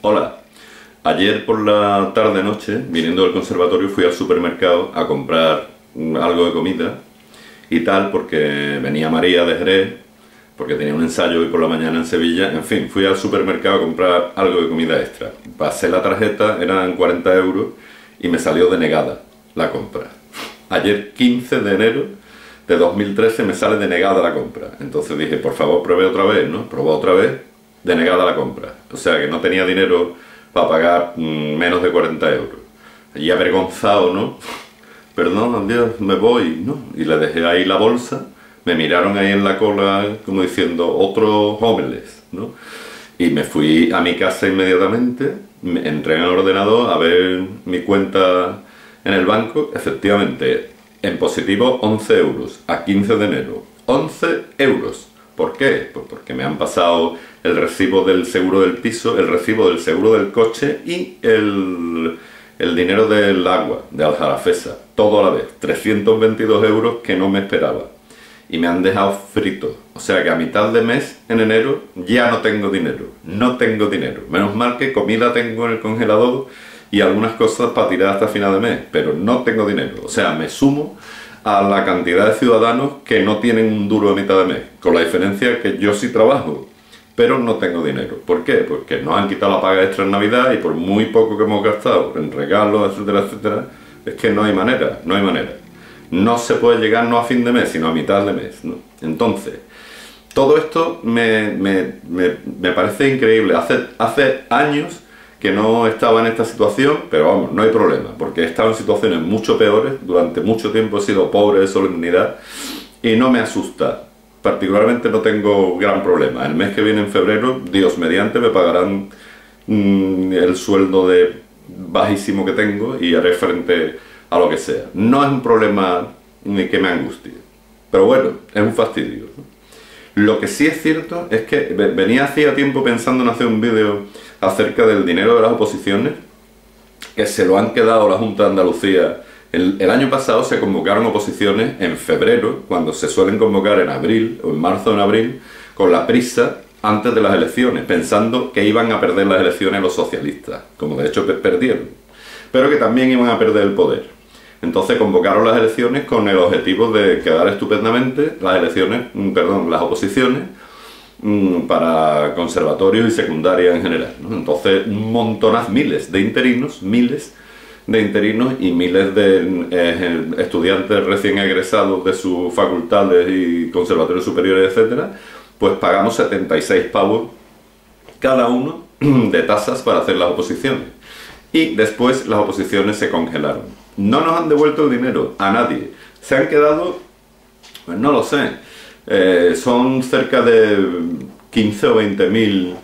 Hola. Ayer por la tarde-noche, viniendo del conservatorio, fui al supermercado a comprar algo de comida y tal, porque venía María de Jerez, porque tenía un ensayo hoy por la mañana en Sevilla. En fin, fui al supermercado a comprar algo de comida extra. Pasé la tarjeta, eran 40 euros, y me salió denegada la compra. Ayer, 15 de enero de 2013, me sale denegada la compra. Entonces dije, por favor, pruebe otra vez, ¿no? Probó otra vez, denegada la compra. O sea que no tenía dinero para pagar mm, menos de 40 euros. Y avergonzado, ¿no? Perdón, Dios, me voy, ¿no? Y le dejé ahí la bolsa, me miraron ahí en la cola como diciendo, otro homeless, ¿no? Y me fui a mi casa inmediatamente, me entré en el ordenador a ver mi cuenta en el banco, efectivamente, en positivo 11 euros, a 15 de enero. 11 euros. ¿Por qué? Pues porque me han pasado el recibo del seguro del piso, el recibo del seguro del coche y el, dinero del agua, de Aljarafesa, todo a la vez. 322 euros que no me esperaba. Y me han dejado frito. O sea que a mitad de mes, en enero, ya no tengo dinero. No tengo dinero. Menos mal que comida tengo en el congelador y algunas cosas para tirar hasta final de mes. Pero no tengo dinero. O sea, me sumo a la cantidad de ciudadanos que no tienen un duro a mitad de mes, con la diferencia que yo sí trabajo, pero no tengo dinero. ¿Por qué? Porque nos han quitado la paga extra en Navidad y por muy poco que hemos gastado en regalos, etcétera, etcétera, es que no hay manera, no hay manera. No se puede llegar no a fin de mes, sino a mitad de mes. Entonces, todo esto me, me, me, parece increíble. Hace, hace años que no estaba en esta situación, pero vamos, no hay problema, porque he estado en situaciones mucho peores, durante mucho tiempo he sido pobre de solemnidad y no me asusta. Particularmente no tengo gran problema. El mes que viene en febrero, Dios mediante, me pagarán mm, el sueldo de bajísimo que tengo y haré frente a lo que sea. No es un problema que me angustie. Pero bueno, es un fastidio. Lo que sí es cierto es que venía hacía tiempo pensando en hacer un vídeo acerca del dinero de las oposiciones, que se lo han quedado la Junta de Andalucía. El, año pasado se convocaron oposiciones en febrero, cuando se suelen convocar en abril o en marzo o en abril, con la prisa antes de las elecciones, pensando que iban a perder las elecciones los socialistas, como de hecho perdieron, pero que también iban a perder el poder. Entonces convocaron las elecciones con el objetivo de quedar estupendamente las elecciones, mm, perdón, las oposiciones para conservatorios y secundaria en general. Entonces, un montonaz, miles de interinos, miles de interinos y miles de eh, estudiantes recién egresados de sus facultades y conservatorios superiores, etcétera, pues pagamos 76 pavos cada uno de tasas para hacer las oposiciones. Y después las oposiciones se congelaron. No nos han devuelto el dinero a nadie. Se han quedado, pues no lo sé, eh, son cerca de 15 o 20 mil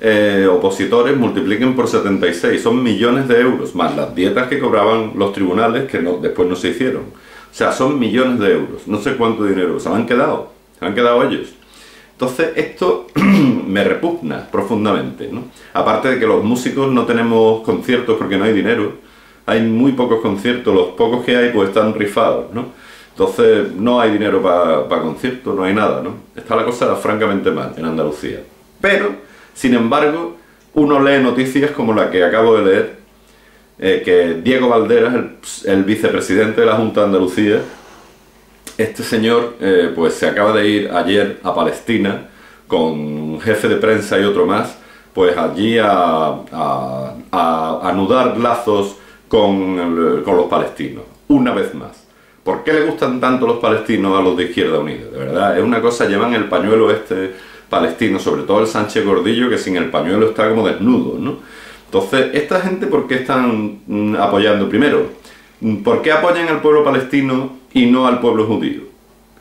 eh, opositores, multipliquen por 76, son millones de euros, más las dietas que cobraban los tribunales que después no se hicieron. O sea, son millones de euros, no sé cuánto dinero, se han quedado, se han quedado ellos. Entonces esto me repugna profundamente. Aparte de que los músicos no tenemos conciertos porque no hay dinero, hay muy pocos conciertos, los pocos que hay pues están rifados. Entonces no hay dinero para conciertos, no hay nada, ¿no? Está la cosa francamente mal en Andalucía. Pero, sin embargo, uno lee noticias como la que acabo de leer, eh, que Diego Valderas, el, vicepresidente de la Junta de Andalucía, este señor eh, pues se acaba de ir ayer a Palestina con un jefe de prensa y otro más, pues allí a, anudar lazos con los palestinos, una vez más. ¿Por qué le gustan tanto los palestinos a los de Izquierda Unida? De verdad, es una cosa, llevan el pañuelo este palestino, sobre todo el Sánchez Gordillo, que sin el pañuelo está como desnudo, ¿no? Entonces, ¿esta gente por qué están mm, apoyando? Primero, ¿por qué apoyan al pueblo palestino y no al pueblo judío?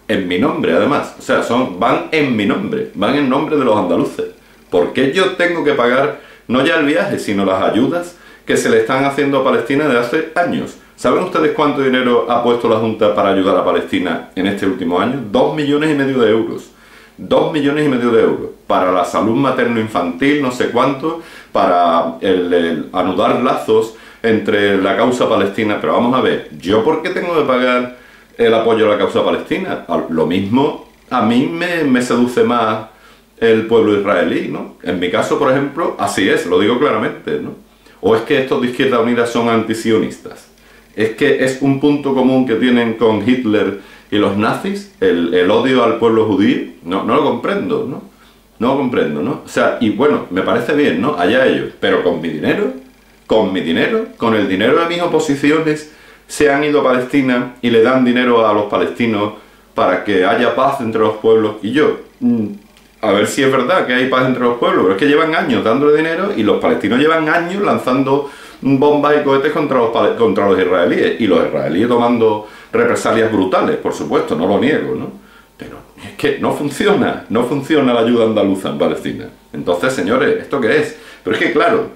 En mi nombre, además. O sea, son, van en mi nombre, van en nombre de los andaluces. ¿Por qué yo tengo que pagar no ya el viaje, sino las ayudas que se le están haciendo a Palestina de hace años? ¿Saben ustedes cuánto dinero ha puesto la Junta para ayudar a Palestina en este último año? Dos millones y medio de euros. Dos millones y medio de euros. Para la salud materno-infantil, no sé cuánto, para el, anudar lazos entre la causa palestina. Pero vamos a ver, ¿yo por qué tengo que pagar el apoyo a la causa palestina? Lo mismo, a mí me, me seduce más el pueblo israelí, ¿no? En mi caso, por ejemplo, así es, lo digo claramente, ¿no? ¿O es que estos de Izquierda Unida son antisionistas? ¿Es que es un punto común que tienen con Hitler y los nazis? ¿El, odio al pueblo judío? No, no lo comprendo, ¿no? No lo comprendo, ¿no? O sea, y bueno, me parece bien, ¿no? Allá ellos, pero con mi dinero, con mi dinero, con el dinero de mis oposiciones, se han ido a Palestina y le dan dinero a los palestinos para que haya paz entre los pueblos. Y yo, mm, a ver si es verdad que hay paz entre los pueblos, pero es que llevan años dándole dinero y los palestinos llevan años lanzando bombas y cohetes contra los, contra los israelíes y los israelíes tomando represalias brutales, por supuesto, no lo niego, ¿no? Pero es que no funciona, no funciona la ayuda andaluza en Palestina. Entonces, señores, ¿esto qué es? Pero es que, claro,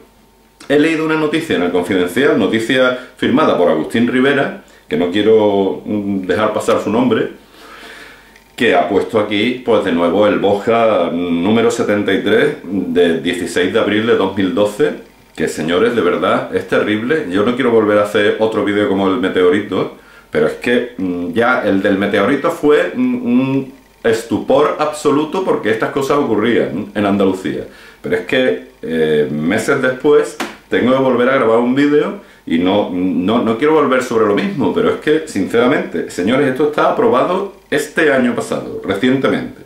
he leído una noticia en el Confidencial, noticia firmada por Agustín Rivera, que no quiero mm, dejar pasar su nombre, que ha puesto aquí, pues de nuevo, el Boja número 73 de 16 de abril de 2012, que señores, de verdad, es terrible. Yo no quiero volver a hacer otro vídeo como el meteorito, pero es que mm, ya el del meteorito fue un estupor absoluto porque estas cosas ocurrían en Andalucía. Pero es que eh, meses después tengo que volver a grabar un vídeo y no, no, quiero volver sobre lo mismo, pero es que, sinceramente, señores, esto está aprobado este año pasado, recientemente.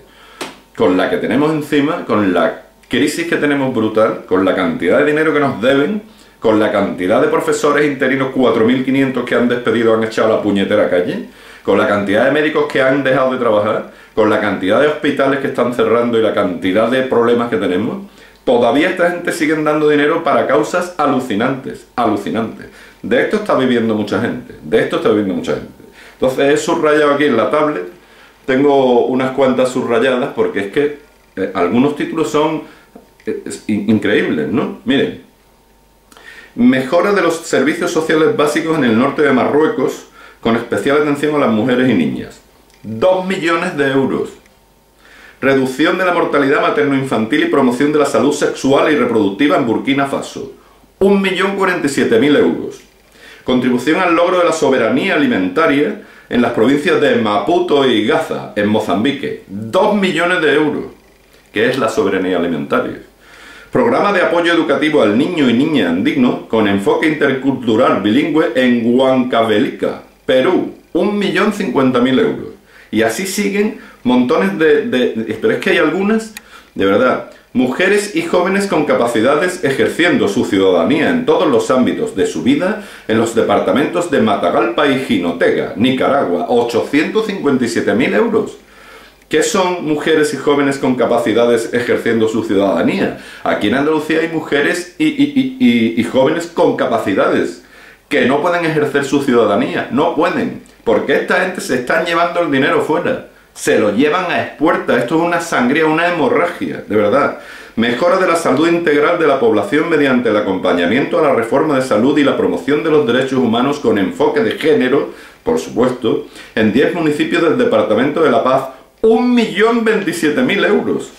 Con la que tenemos encima, con la crisis que tenemos brutal, con la cantidad de dinero que nos deben, con la cantidad de profesores interinos, 4.500 que han despedido, han echado la puñetera calle, con la cantidad de médicos que han dejado de trabajar, con la cantidad de hospitales que están cerrando y la cantidad de problemas que tenemos, Todavía esta gente sigue dando dinero para causas alucinantes, alucinantes. De esto está viviendo mucha gente, de esto está viviendo mucha gente. Entonces he subrayado aquí en la tablet, tengo unas cuantas subrayadas porque es que eh, algunos títulos son eh, increíbles, ¿no? Miren, mejora de los servicios sociales básicos en el norte de Marruecos con especial atención a las mujeres y niñas. Dos millones de euros reducción de la mortalidad materno-infantil y promoción de la salud sexual y reproductiva en Burkina Faso, 1.047.000 euros. Contribución al logro de la soberanía alimentaria en las provincias de Maputo y Gaza, en Mozambique, 2 millones de euros, que es la soberanía alimentaria. Programa de apoyo educativo al niño y niña andino con enfoque intercultural bilingüe en Huancavelica, Perú, 1.050.000 euros. Y así siguen montones de, Pero es que hay algunas, de verdad, mujeres y jóvenes con capacidades ejerciendo su ciudadanía en todos los ámbitos de su vida en los departamentos de Matagalpa y Jinotega, Nicaragua, 857.000 euros. ¿Qué son mujeres y jóvenes con capacidades ejerciendo su ciudadanía? Aquí en Andalucía hay mujeres y, y jóvenes con capacidades que no pueden ejercer su ciudadanía, no pueden, porque esta gente se están llevando el dinero fuera se lo llevan a expuerta. Esto es una sangría, una hemorragia, de verdad. Mejora de la salud integral de la población mediante el acompañamiento a la reforma de salud y la promoción de los derechos humanos con enfoque de género, por supuesto, en 10 municipios del Departamento de la Paz, 1.027.000 euros.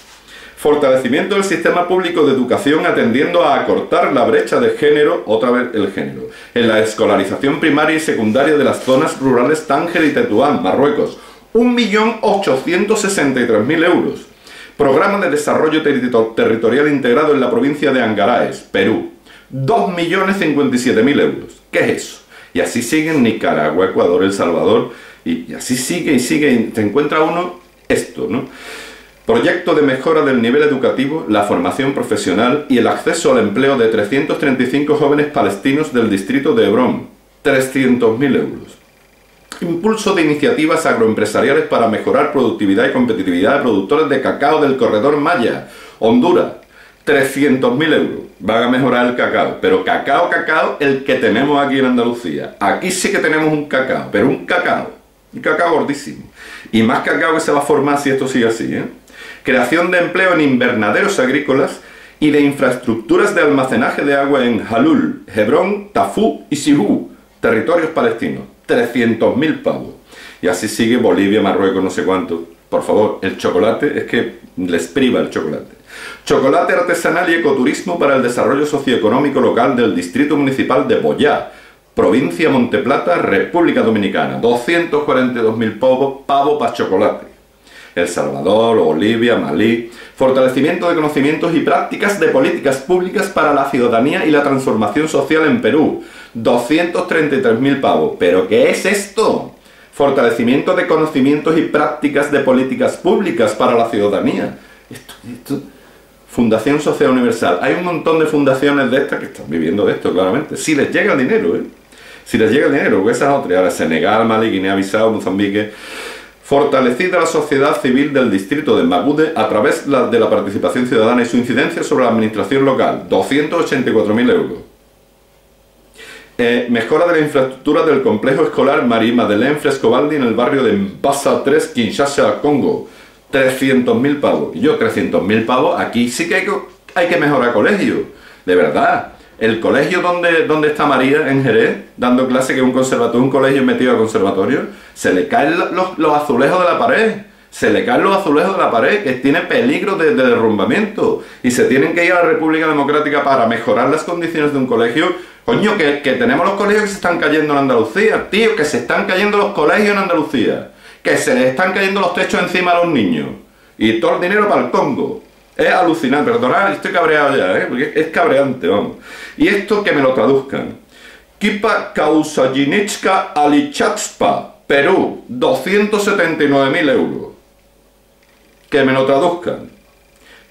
Fortalecimiento del sistema público de educación atendiendo a acortar la brecha de género, otra vez el género, en la escolarización primaria y secundaria de las zonas rurales Tánger y Tetuán, Marruecos, 1.863.000 euros. Programa de Desarrollo Territorial Integrado en la provincia de Angaraes, Perú. 2.057.000 euros. ¿Qué es eso? Y así siguen Nicaragua, Ecuador, El Salvador, y así sigue y sigue, y se encuentra uno esto, ¿no? Proyecto de mejora del nivel educativo, la formación profesional y el acceso al empleo de 335 jóvenes palestinos del distrito de Hebrón. 300.000 euros. Impulso de iniciativas agroempresariales para mejorar productividad y competitividad de productores de cacao del corredor Maya, Honduras. 300.000 euros. Van a mejorar el cacao. Pero cacao, cacao, el que tenemos aquí en Andalucía. Aquí sí que tenemos un cacao, pero un cacao. Un cacao gordísimo. Y más cacao que se va a formar si esto sigue así. ¿eh? Creación de empleo en invernaderos agrícolas y de infraestructuras de almacenaje de agua en Halul, Hebrón, Tafú y Sihú, territorios palestinos. 300.000 pavos. Y así sigue Bolivia, Marruecos, no sé cuánto. Por favor, el chocolate es que les priva el chocolate. Chocolate artesanal y ecoturismo para el desarrollo socioeconómico local del Distrito Municipal de Boyá, provincia Monteplata, República Dominicana. 242.000 pavos, pavo para chocolate. El Salvador, Bolivia, Malí. Fortalecimiento de conocimientos y prácticas de políticas públicas para la ciudadanía y la transformación social en Perú. 233.000 pavos. ¿Pero qué es esto? Fortalecimiento de conocimientos y prácticas de políticas públicas para la ciudadanía. Esto, esto. Fundación Social Universal. Hay un montón de fundaciones de estas que están viviendo de esto, claramente. Si les llega el dinero, ¿eh? Si les llega el dinero, porque esas otras, ahora Senegal, Mali, Guinea-Bissau, Mozambique, fortalecida la sociedad civil del distrito de Magude a través de la participación ciudadana y su incidencia sobre la administración local, 284.000 euros. Eh, mejora de la infraestructura del complejo escolar Marie Madeleine Frescobaldi en el barrio de Mbasa 3, Kinshasa, Congo, 300.000 pavos. Yo, 300.000 pavos, aquí sí que hay, que hay que mejorar colegio, de verdad. El colegio donde, donde está María, en Jerez, dando clase, que es un conservatorio, un colegio metido a conservatorio, se le caen los, los azulejos de la pared. Se le caen los azulejos de la pared, que tiene peligro de, de derrumbamiento. Y se tienen que ir a la República Democrática para mejorar las condiciones de un colegio Coño, que, que, tenemos los colegios que se están cayendo en Andalucía, tío, que se están cayendo los colegios en Andalucía, que se les están cayendo los techos encima a los niños, y todo el dinero para el Congo. Es alucinante, perdonad, estoy cabreado ya, ¿eh? porque es cabreante, vamos. Y esto que me lo traduzcan. Kipa Kausajinichka Alichatspa, Perú, 279.000 euros. Que me lo traduzcan.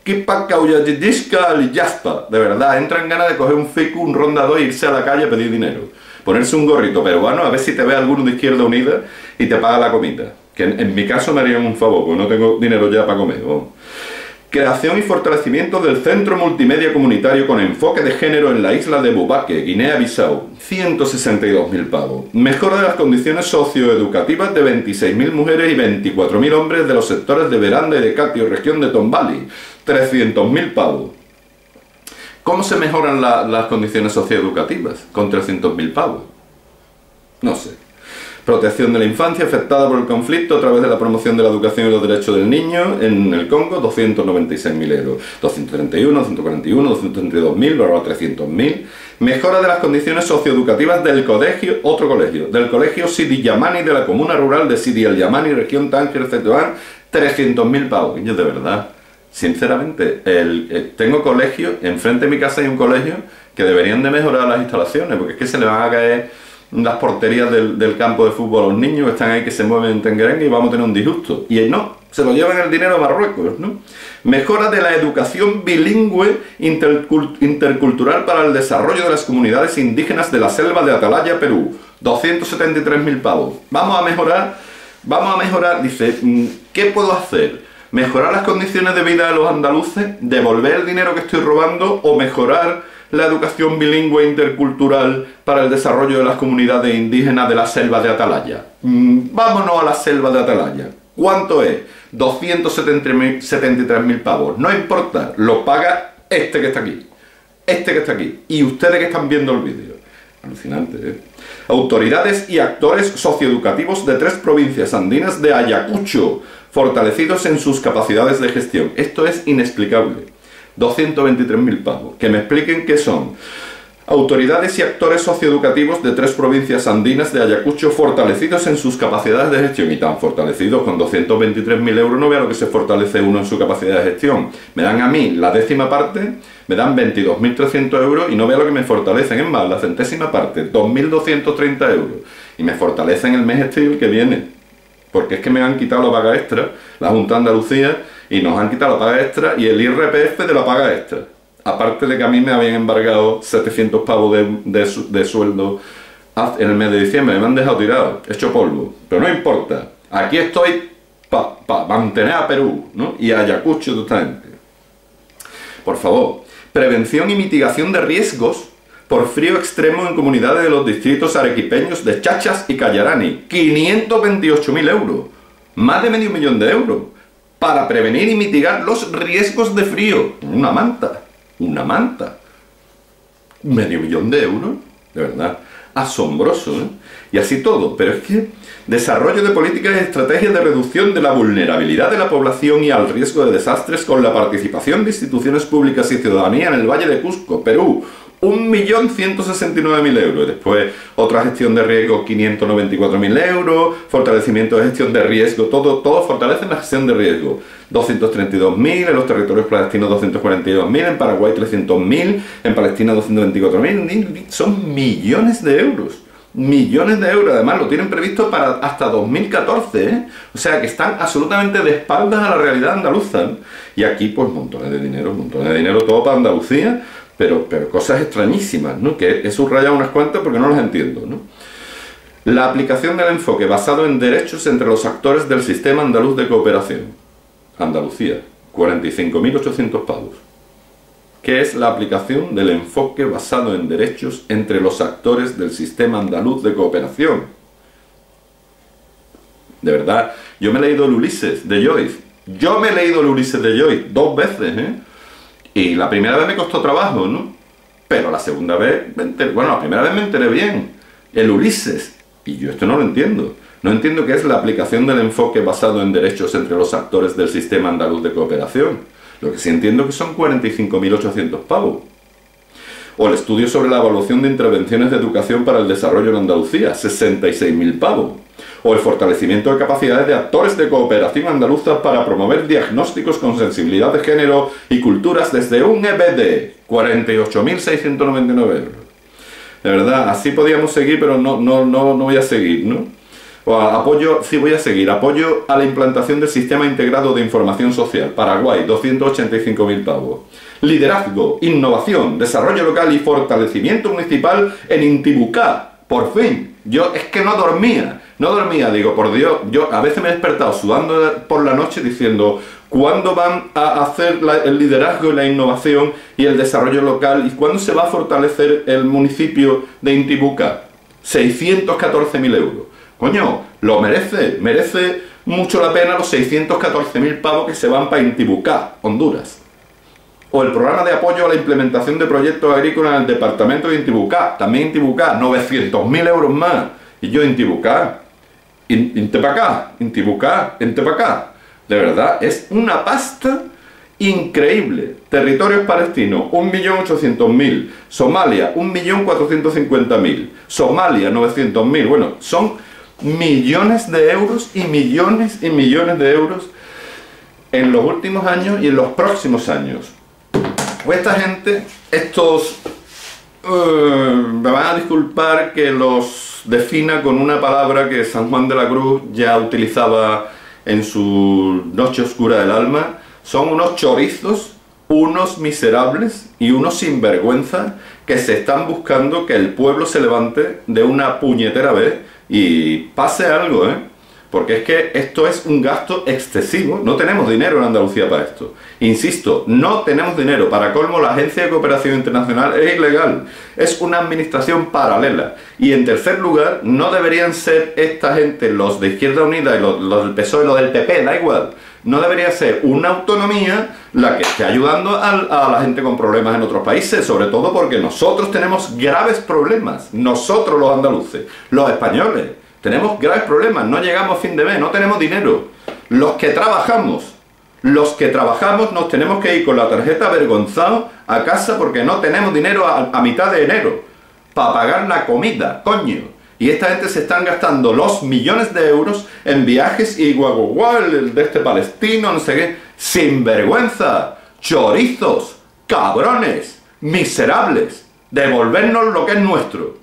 Kipa Kauyajidishka Aliyaspa. De verdad, entra en ganas de coger un fico, un rondador e irse a la calle a pedir dinero. Ponerse un gorrito peruano, a ver si te ve alguno de Izquierda Unida y te paga la comida. Que en, en mi caso me harían un favor, porque no tengo dinero ya para comer. Vamos. Creación y fortalecimiento del Centro Multimedia Comunitario con enfoque de género en la isla de Boubaque, Guinea-Bissau. 162.000 pavos. Mejora de las condiciones socioeducativas de 26.000 mujeres y 24.000 hombres de los sectores de Veranda y de Catio, región de Tombali. 300.000 pavos. ¿Cómo se mejoran la, las condiciones socioeducativas con 300.000 pavos? No sé. Protección de la infancia afectada por el conflicto a través de la promoción de la educación y los derechos del niño en el Congo, 296.000 euros. 231, 241, 232.000, ahora 300.000. Mejora de las condiciones socioeducativas del colegio, otro colegio, del colegio Sidi Yamani de la comuna rural de Sidi El Yamani, región Tánger, Cetuán, 300.000 pavos. Yo de verdad, sinceramente, el, el, tengo colegio, enfrente de mi casa hay un colegio que deberían de mejorar las instalaciones, porque es que se le van a caer las porterías del, campo de fútbol los niños están ahí que se mueven en Tenguerengue y vamos a tener un disgusto. Y no, se lo llevan el dinero a Marruecos, ¿no? Mejora de la educación bilingüe intercultural para el desarrollo de las comunidades indígenas de la selva de Atalaya, Perú. 273.000 pavos. Vamos a mejorar, vamos a mejorar, dice, mm, ¿qué puedo hacer? ¿Mejorar las condiciones de vida de los andaluces? ¿Devolver el dinero que estoy robando? ¿O mejorar la educación bilingüe intercultural para el desarrollo de las comunidades indígenas de la selva de Atalaya. Mm, vámonos a la selva de Atalaya. ¿Cuánto es? 273.000 pavos. No importa, lo paga este que está aquí. Este que está aquí. Y ustedes que están viendo el vídeo. Alucinante, ¿eh? Autoridades y actores socioeducativos de tres provincias andinas de Ayacucho, fortalecidos en sus capacidades de gestión. Esto es inexplicable. 223.000 pavos. Que me expliquen qué son. Autoridades y actores socioeducativos de tres provincias andinas de Ayacucho fortalecidos en sus capacidades de gestión y tan fortalecidos con 223.000 euros no vea lo que se fortalece uno en su capacidad de gestión. Me dan a mí la décima parte, me dan 22.300 euros y no vea lo que me fortalecen. Es más, la centésima parte, 2.230 euros. Y me fortalecen el mes estil que viene. Porque es que me han quitado la paga extra, la Junta Andalucía y nos han quitado la paga extra y el IRPF de la paga extra. Aparte de que a mí me habían embargado 700 pavos de, de, sueldo en el mes de diciembre, me han dejado tirado, hecho polvo. Pero no importa, aquí estoy para pa mantener a Perú ¿no? y a Ayacucho totalmente. Por favor, prevención y mitigación de riesgos por frío extremo en comunidades de los distritos arequipeños de Chachas y Callarani. 528.000 euros. Más de medio millón de euros para prevenir y mitigar los riesgos de frío. Una manta, una manta. Medio millón de euros, de verdad. asombroso, ¿eh? Y así todo, pero es que desarrollo de políticas y estrategias de reducción de la vulnerabilidad de la población y al riesgo de desastres con la participación de instituciones públicas y ciudadanía en el Valle de Cusco, Perú, 1.169.000 euros. Después, otra gestión de riesgo, 594.000 euros. Fortalecimiento de gestión de riesgo, todo, todo fortalece la gestión de riesgo. 232.000, en los territorios palestinos 242.000, en Paraguay 300.000, en Palestina 224.000. Son millones de euros. Millones de euros, además lo tienen previsto para hasta 2014, ¿eh? o sea que están absolutamente de espaldas a la realidad andaluza. Y aquí, pues, montones de dinero, montones de dinero, todo para Andalucía, pero, pero cosas extrañísimas, ¿no? Que he subrayado unas cuantas porque no las entiendo, ¿no? La aplicación del enfoque basado en derechos entre los actores del sistema andaluz de cooperación. Andalucía, 45.800 pavos. ¿Qué es la aplicación del enfoque basado en derechos entre los actores del sistema andaluz de cooperación? De verdad, yo me he leído el Ulises de Joyce. Yo me he leído el Ulises de Joyce dos veces, ¿eh? Y la primera vez me costó trabajo, ¿no? Pero la segunda vez, bueno, la primera vez me enteré bien. El Ulises. Y yo esto no lo entiendo. No entiendo qué es la aplicación del enfoque basado en derechos entre los actores del sistema andaluz de cooperación. Lo que sí entiendo que son 45.800 pavos. O el estudio sobre la evaluación de intervenciones de educación para el desarrollo en Andalucía, 66.000 pavos o el fortalecimiento de capacidades de actores de cooperación andaluza para promover diagnósticos con sensibilidad de género y culturas desde un EBD, 48.699 euros. De verdad, así podíamos seguir, pero no, no, no, no voy a seguir, ¿no? Apoyo, sí voy a seguir, apoyo a la implantación del Sistema Integrado de Información Social, Paraguay, 285.000 pavos. Liderazgo, innovación, desarrollo local y fortalecimiento municipal en Intibucá, por fin. Yo es que no dormía no dormía, digo, por Dios, yo a veces me he despertado sudando por la noche diciendo, ¿cuándo van a hacer el liderazgo y la innovación y el desarrollo local? ¿Y cuándo se va a fortalecer el municipio de Intibucá? 614.000 euros. Coño, lo merece, merece mucho la pena los 614.000 pavos que se van para Intibucá, Honduras. O el programa de apoyo a la implementación de proyectos agrícolas en el departamento de Intibucá, también Intibucá, 900.000 euros más. Y yo Intibucá, Intepacá, Intibucá, Intepacá. De verdad, es una pasta increíble. Territorios palestinos, 1.800.000. Somalia, 1.450.000. Somalia, 900.000. Bueno, son millones de euros y millones y millones de euros en los últimos años y en los próximos años. Pues esta gente, estos... Eh, me van a disculpar que los defina con una palabra que San Juan de la Cruz ya utilizaba en su noche oscura del alma, son unos chorizos, unos miserables y unos sinvergüenza que se están buscando que el pueblo se levante de una puñetera vez y pase algo, ¿eh? Porque es que esto es un gasto excesivo. No tenemos dinero en Andalucía para esto. Insisto, no tenemos dinero. Para colmo, la Agencia de Cooperación Internacional es ilegal. Es una administración paralela. Y en tercer lugar, no deberían ser esta gente, los de Izquierda Unida y los, del PSOE los del PP, da igual. No debería ser una autonomía la que esté ayudando a, la gente con problemas en otros países, sobre todo porque nosotros tenemos graves problemas. Nosotros los andaluces, los españoles. Tenemos graves problemas, no llegamos a fin de mes, no tenemos dinero. Los que trabajamos, los que trabajamos nos tenemos que ir con la tarjeta avergonzado a casa porque no tenemos dinero a, mitad de enero para pagar la comida, coño. Y esta gente se están gastando los millones de euros en viajes y guaguagual de este palestino, no sé qué. Sin vergüenza, chorizos, cabrones, miserables. Devolvernos lo que es nuestro.